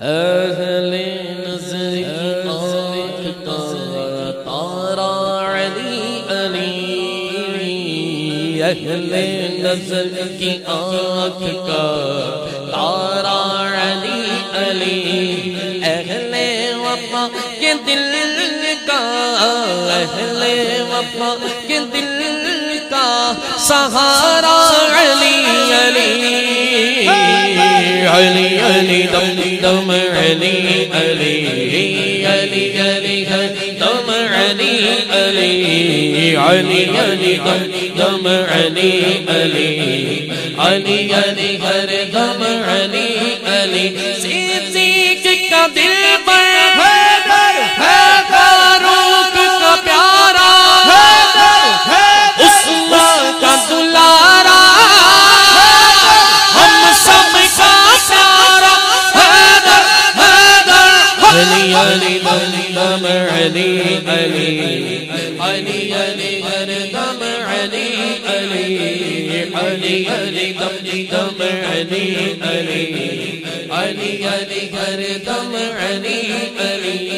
اہل نظر آنکھ کا تارا علی علی، اہل نظر کی آنکھ کا تارا علی علی، اہل وفا کے دل کا، اہل وفا کے دل کا سہارا علی علی۔ علي علي دم دم علي علي علي علي دم علي علي علي علي دم دم علي علي علي علي دم علی علی علی، دم علی علی. علی علی دم علی علی. علی علی، دم علی علی. علی علی، ہر دم علی علی.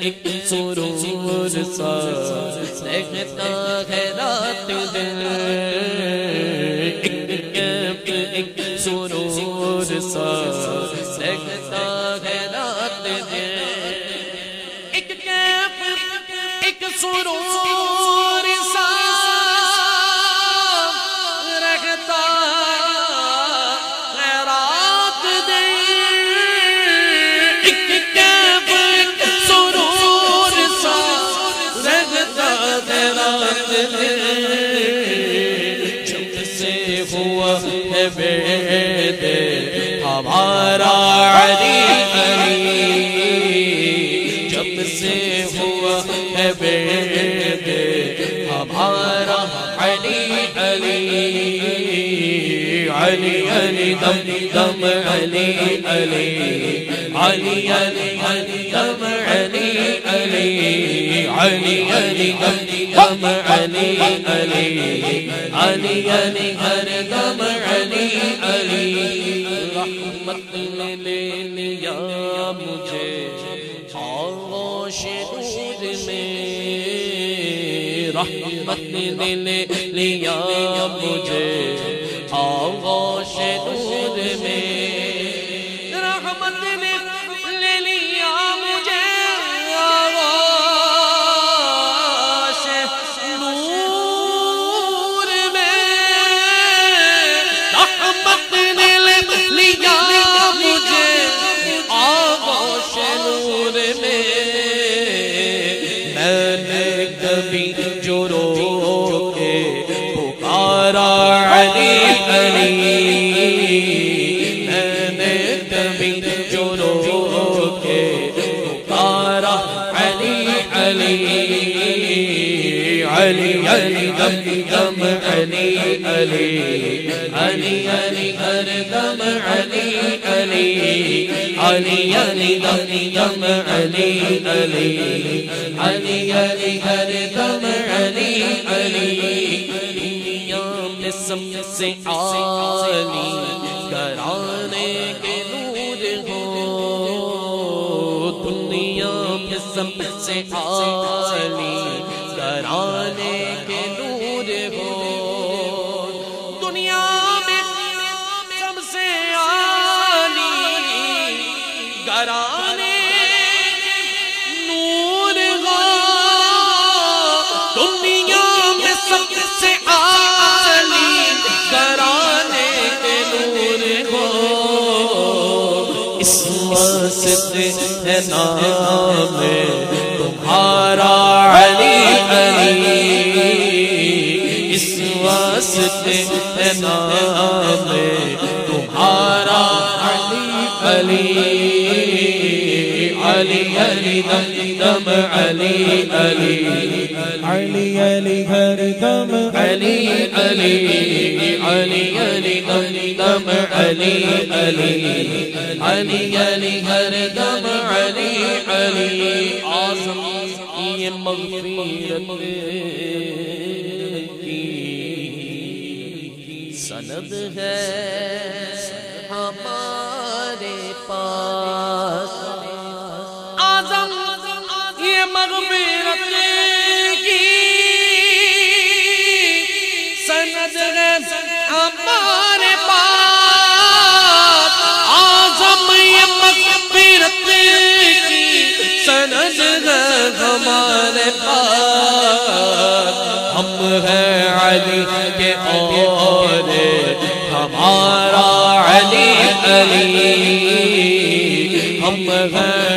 ایک سرور سا دیکھتا ہے رات دل ایک سرور سا سرور سا رکھتا ہے رات دل ایک سرور سا رکھتا ہے رات جب سے ہوا ہے بید ہمارا علی علی علی دم دم علی علی علی علی علی دم علی علی علی علی دم دم علی علی علی علی ہر دم علی علی رحمت نے لے لیا مجھے آغوش نور میں رحمت نے لے لیا مجھے علی علی دم دم علی علی علی علی ہر دم علی علی علی علی دم دم علی علی علی علی ہر دم علی علی دنیا میں سب سے عالی کرانے کے نور ہو دنیا میں سب سے عالی کرانے کے نور اس ہے نام تمہارا علی علی اس واسطے ہے نام تمہارا علی علی۔ علی علی دم دم علی علی. علی علی ہر دم علی علی علی علی دم دم علی علی. علی علی ہر دم علی علی. آسم یہ مغفرت کی سند ہے ہمارے پاس. علی کے اور ہمارا علی علی ہم ہیں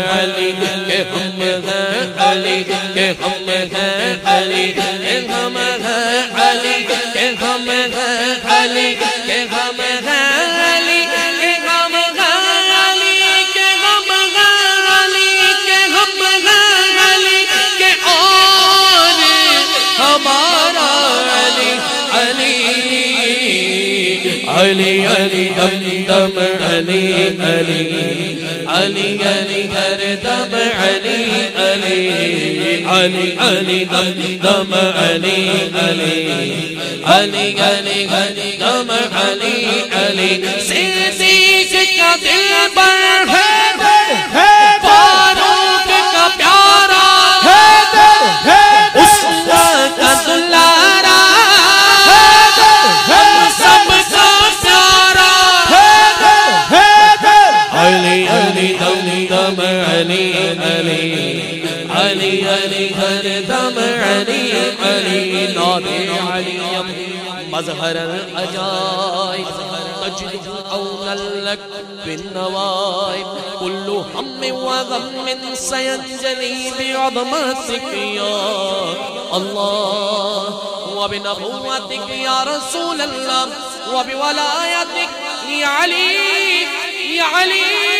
علی کے ہم ہیں علی کے ہم ہیں علی کے ہم ہیں علی کے ہم ہیں علی کے ہم ہیں علی کے ہم ہیں علی کے اور ہمارا علی علی علی علی دم دم علی علی علی علی ہر دم علی علی علي علي دم علي علي. علي علي دم علي علي. سيدي شكاتل بره علي علي دم دم علي علي. علی علی ہر دم علی علی ناد علی مظہر العجائب تجد عونا لك بالنوائب كل هم وغم سينجلي بعظمتك يا الله وبنبوتك يا رسول الله وبولايتك يا علي يا علي.